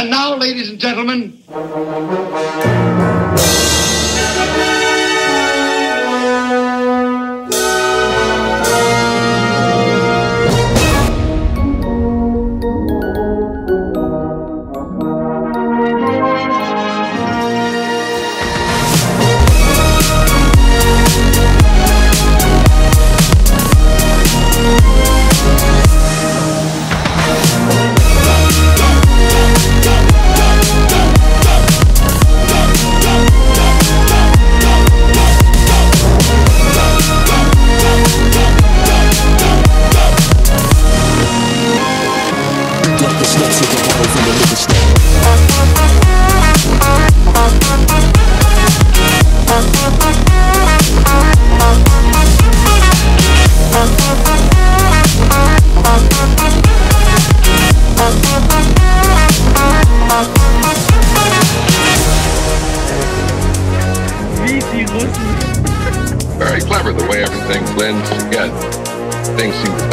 And now, ladies and gentlemen, Like the the bottle from the. Very clever the way everything blends together. Things seem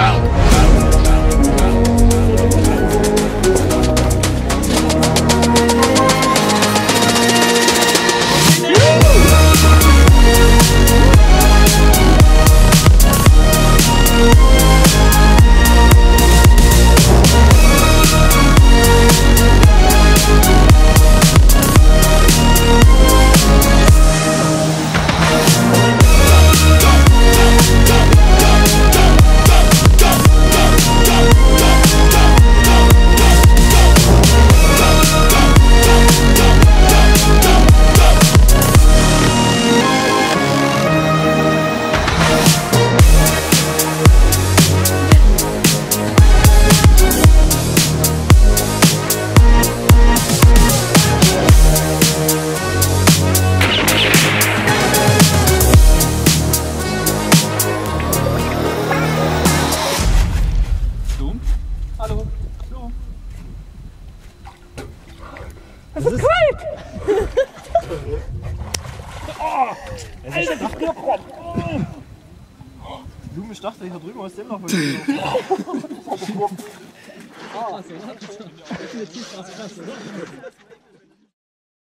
Es ist, ist, kalt! oh, es Alter, ist die Gefrierpropp! ich dachte ich, da drüben aus dem noch mal. Definitiv war es krass.